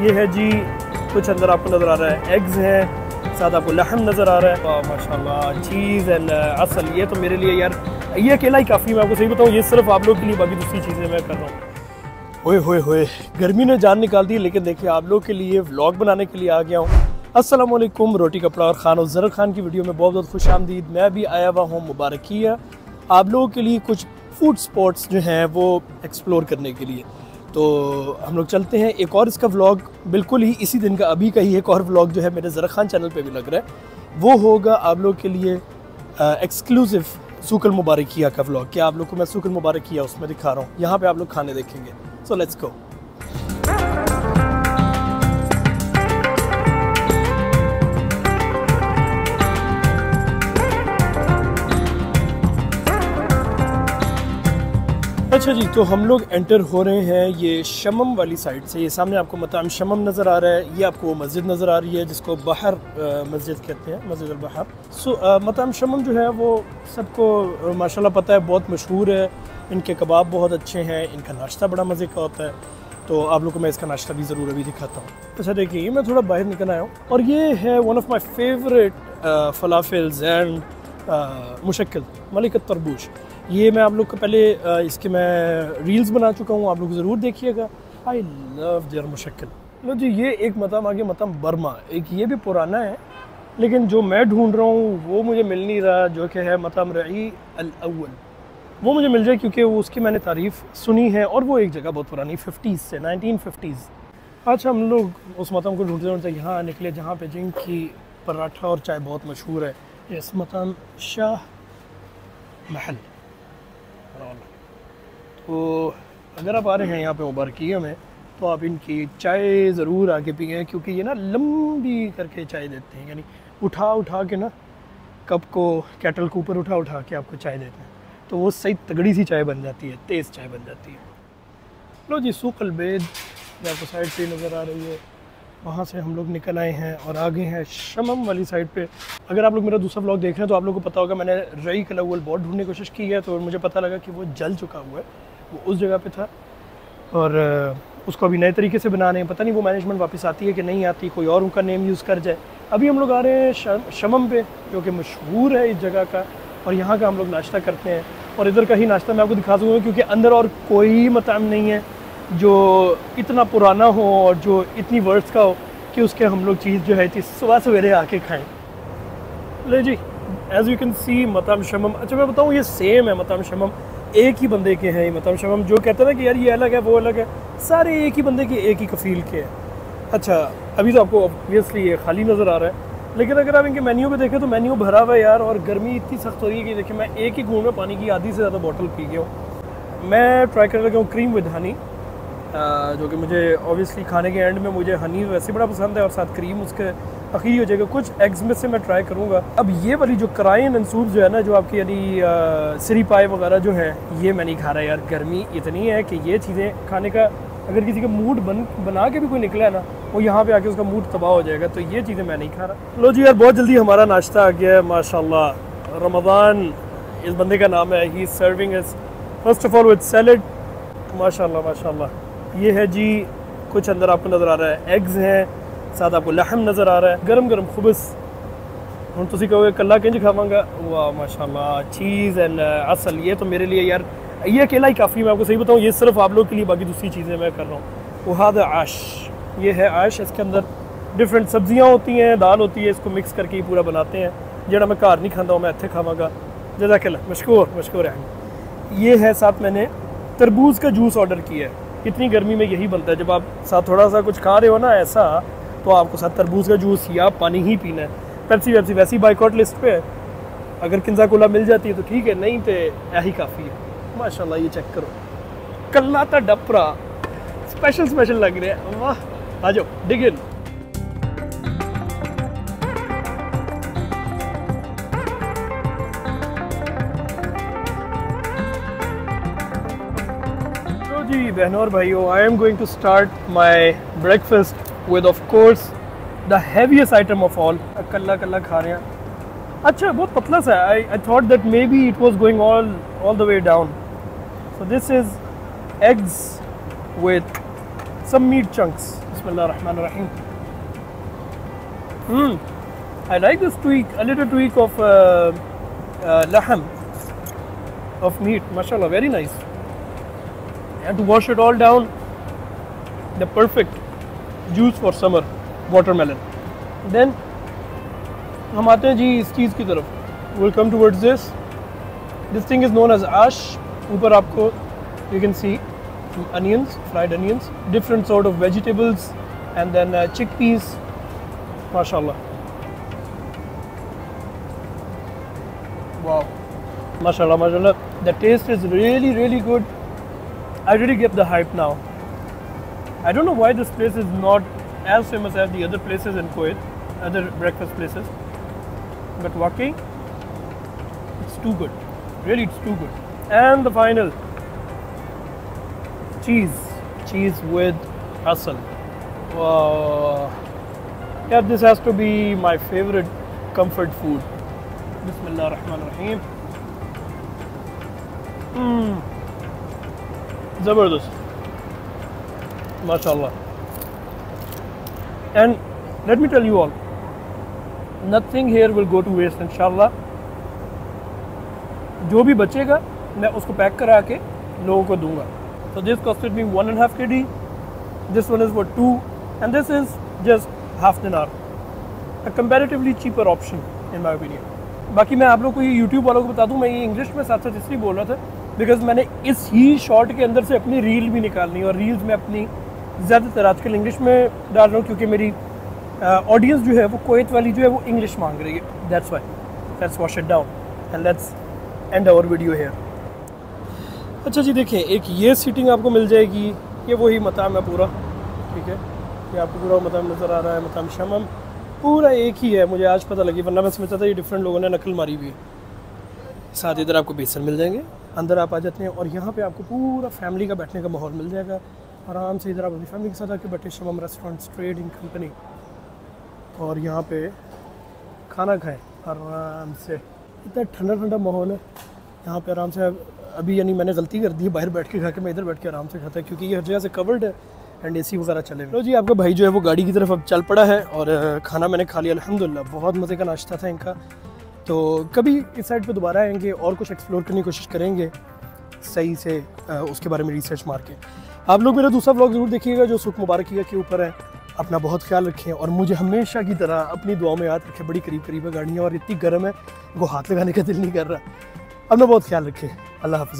ये है जी, कुछ अंदर आपको नज़र आ रहा है एग्ज़ है, साथ आपको लहम नज़र आ रहा है। माशाल्लाह चीज़ एंड uh, असल, ये तो मेरे लिए यार, ये अकेला ही काफ़ी मैं आपको सही बताऊँ, ये सिर्फ़ आप लोग के लिए, बाकी दूसरी चीज़ें मैं कर रहा हूँ। ओए, होए गर्मी ने जान निकाल दी, लेकिन देखिए, आप लोग के लिए व्लॉग बनाने के लिए आ गया हूँ। असलम रोटी कपड़ा और खान और खान की वीडियो में बहुत बहुत खुश आमदीद, मैं भी आया हुआ हूँ मुबारकिया आप लोगों के लिए कुछ फ़ूड स्पॉट्स जो हैं, वो एक्सप्लोर करने के लिए। तो हम लोग चलते हैं। एक और इसका व्लॉग बिल्कुल ही इसी दिन का, अभी का ही एक और व्लॉग जो है मेरे ज़रा खान चैनल पे भी लग रहा है। वो होगा आप लोग के लिए एक्सक्लूसिव सूखल मुबारकिया का व्लॉग क्या आप लोग को मैं सूकल मुबारकिया उसमें दिखा रहा हूँ? यहाँ पे आप लोग खाने देखेंगे। सो लेट्स गो अच्छा जी तो हम लोग एंटर हो रहे हैं ये शमम वाली साइड से। ये सामने आपको मताम शमम नज़र आ रहा है ये आपको मस्जिद नज़र आ रही है जिसको बाहर मस्जिद कहते हैं मस्जिद अलबहर सो आ, मताम शमम जो है वो सबको माशाल्लाह पता है बहुत मशहूर है। इनके कबाब बहुत अच्छे हैं इनका नाश्ता बड़ा मज़े का होता है। तो आप लोग को मैं इसका नाश्ता भी ज़रूर अभी दिखाता हूँ। अच्छा देखिए मैं थोड़ा बाहर निकल आया हूँ। और ये है one of my favourite falafels and मुशक्ल मलिक तरबूज ये मैं आप लोग को पहले इसके मैं रील्स बना चुका हूँ, आप लोग ज़रूर देखिएगा। आई लव देयर मुशक्ल लो जी, ये एक मतम आगे मतम बर्मा, एक ये भी पुराना है, लेकिन जो मैं ढूंढ रहा हूँ, वो मुझे मिल नहीं रहा, जो कि है मतम रई अल वो मुझे मिल जाए क्योंकि वो उसकी मैंने तारीफ़ सुनी है, और वो एक जगह बहुत पुरानी फिफ्टीज़ से नाइनटीन फिफ्टीज़ आज हम लोग उस मतम को ढूंढते ढूंढते यहाँ निकले, जहाँ पे जिंक की पराठा और चाय बहुत मशहूर है। इस मतम शाह महल। तो अगर आप आ रहे हैं यहाँ पे उबरकिया में तो आप इनकी चाय ज़रूर आके पिए, क्योंकि ये ना लंबी करके चाय देते हैं, यानी उठा उठा के ना कप को कैटल के ऊपर उठा उठा के आपको चाय देते हैं। तो वो सही तगड़ी सी चाय बन जाती है, तेज़ चाय बन जाती है। लो जी सूख अलबेद आपको साइड से नज़र आ रही है। वहाँ से हम लोग निकल आए हैं और आगे हैं शमम वाली साइड पे। अगर आप लोग मेरा दूसरा ब्लॉग देख रहे हैं तो आप लोग को पता होगा मैंने रई कला हुआ बहुत ढूँढने की कोशिश की है तो मुझे पता लगा कि वो जल चुका हुआ है, वो उस जगह पे था। और उसको अभी नए तरीके से बना रहे हैं। पता नहीं वो मैनेजमेंट वापस आती है कि नहीं आती, कोई और उनका नेम यूज़ कर जाए। अभी हम लोग आ रहे हैं शमम पे, जो कि मशहूर है इस जगह का, और यहाँ का हम लोग नाश्ता करते हैं। और इधर का ही नाश्ता मैं आपको दिखा सकूँगा क्योंकि अंदर और कोई मताम नहीं है। जो इतना पुराना हो और जो इतनी वर्ड्स का हो कि उसके हम लोग चीज़ जो है कि सुबह सवेरे आके खाएँ। ले जी एज़ यू कैन सी मतम शमम। अच्छा मैं बताऊँ, ये सेम है मतम शमम। एक ही बंदे के हैं ये मतम शमम, जो कहते हैं ना कि यार ये अलग है, वो अलग है। सारे एक ही बंदे के, एक ही कफील के हैं। अच्छा अभी तो आपको ऑब्वियसली ये खाली नज़र आ रहा है। लेकिन अगर आप इनके मेन्यू पे देखें तो मेन्यू भरा हुआ है यार, और गर्मी इतनी सख्त हो रही है कि देखिए, मैं एक ही घूम में पानी की आधी से ज़्यादा बॉटल पी गया हूँ। मैं ट्राई कर रहा हूँ क्रीम विधानी जो कि मुझे ऑब्वियसली खाने के एंड में मुझे हनी वैसे बड़ा पसंद है और साथ क्रीम उसके अखीर हो जाएगा। कुछ एग्स में से मैं ट्राई करूँगा। अब ये वाली जो कराइन मनसूब जो है ना, जो आपकी यानी सिरी पाए वगैरह जो है, ये मैं नहीं खा रहा यार। गर्मी इतनी है कि ये चीज़ें खाने का, अगर किसी का मूड बन, बना के भी कोई निकला है ना, वो यहाँ पे आके उसका मूड तबाह हो जाएगा। तो ये चीज़ें मैं नहीं खा रहा। लो जी यार, बहुत जल्दी हमारा नाश्ता आ गया है, माशाल्लाह। रमज़ान, इस बंदे का नाम है ही serving is first of all with salad माशाल्लाह माशाल्लाह। ये है जी, कुछ अंदर आपको नज़र आ रहा है एग्ज़ हैं, साथ आपको लहम नज़र आ रहा है गर्म गर्म खुबस। हूँ तुम कहो कला किंज खावगा? वाह माशा चीज़ एंड असल, ये तो मेरे लिए यार, ये अकेला ही काफ़ी मैं आपको सही बताऊँ, ये सिर्फ़ आप लोग के लिए, बाकी दूसरी चीज़ें मैं कर रहा हूँ। वहाद आश, ये है आश, इसके अंदर डिफरेंट सब्ज़ियाँ होती हैं, दाल होती है, इसको मिक्स करके ही पूरा बनाते हैं। जड़ा मैं घर नहीं खाता हूँ मैं इतने खावगा। जजाकला मशहूर मशहूर है। ये है साथ मैंने तरबूज का जूस ऑर्डर किया है। इतनी गर्मी में यही बनता है। जब आप साथ थोड़ा सा कुछ खा रहे हो ना ऐसा तो आपको साथ तरबूज का जूस या पानी ही पीना है। पेप्सी वेप्सी वैसी बाइकआउट लिस्ट पे है अगर किन्जा कोला मिल जाती है तो ठीक है, नहीं तो यही काफ़ी है। माशा ये चेक करो। कल्ला तो डपरा। स्पेशल स्पेशल लग रहा है। वाह, आ जाओ डिगिन Behnor Bhayo. I am going to start my breakfast with, of course, the heaviest item of all. Kalla kalla kha. Acha, bahut patla sa I, I thought that maybe it was going all all the way down. So this is eggs with some meat chunks. Bismillah rahman rahim. Hmm. I like this tweak, a little tweak of uh, uh, laham of meat. Mashallah, very nice And to wash it all down, the perfect juice for summer, watermelon. Then हम आते हैं जी इस चीज़ की तरफ will come towards this this thing is known as आश ऊपर आपको you can see onions, fried onions, different sort of vegetables, and then uh, chickpeas. MashaAllah. Wow. MashaAllah, MashaAllah. The taste is really, really good. I really get the hype now. I don't know why this place is not as famous as the other places in Kuwait, other breakfast places. But Waki, it's too good. Really, it's too good. And the final cheese cheese with asal wow yeah this has to be my favorite comfort food bismillah ar-Rahman ar-Rahim. mm. ज़बरदस्त माशाल्लाह and let me tell you all nothing here will go to waste इनशाला जो भी बचेगा, मैं उसको pack करा के लोगों को दूँगा। तो this costed me one and half K D this one is वो two and this is just half dinar a comparatively cheaper option in my opinion बाकी मैं आप लोग को ये यूट्यूब वालों को बता दूँ, मैं ये इंग्लिश में साथ साथ इसलिए बोल रहा था बिकॉज़ मैंने इस ही शॉर्ट के अंदर से अपनी रील भी निकालनी और रील्स में अपनी ज़्यादातर आजकल इंग्लिश में डाल रहा हूँ क्योंकि मेरी ऑडियंस जो है वो कोयत वाली जो है वो इंग्लिश मांग रही है। That's why let's wash it down and let's end our video here अच्छा जी देखिए, एक ये सीटिंग आपको मिल जाएगी। ये वही मताम है पूरा। ठीक है? ये आपको पूरा मताम नज़र आ रहा है, मताम शमम। पूरा एक ही है, मुझे आज पता लगी, वरना मैं समझता था ये डिफरेंट लोगों ने नकल मारी हुई है। साथ इधर आपको बेसन मिल जाएँगे, अंदर आप आ जाते हैं और यहाँ पे आपको पूरा फैमिली का बैठने का माहौल मिल जाएगा। आराम से इधर आप अपनी फैमिली के साथ आके बैठे शमम रेस्टोरेंट ट्रेडिंग कंपनी और यहाँ पे खाना खाएँ, आराम से। इतना ठंडा ठंडा माहौल है। यहाँ पे आराम से अभी यानी मैंने गलती कर दी है बाहर बैठ के खा के, मैं इधर बैठ के आराम से खाता है, क्योंकि ये हर जगह से कवर्ड है एंड ए सी वगैरह चले लो जी, आपका भाई जो है वो गाड़ी की तरफ़ अब चल पड़ा है और, खाना मैंने खा लिया अलहमदिल्ला बहुत मज़े का नाश्ता था इनका। तो कभी इस साइड पे दोबारा आएँगे और कुछ एक्सप्लोर करने की कोशिश करेंगे, सही से उसके बारे में रिसर्च मार के। आप लोग मेरा दूसरा ब्लॉग ज़रूर देखिएगा जो सुख मुबारकिया के ऊपर है। अपना बहुत ख्याल रखें और मुझे हमेशा की तरह अपनी दुआ में याद रखें। बड़ी करीब करीब है गाड़ियाँ और इतनी गर्म है वो हाथ लगाने का दिल नहीं कर रहा। अपना बहुत ख्याल रखें। अल्लाह हाफ़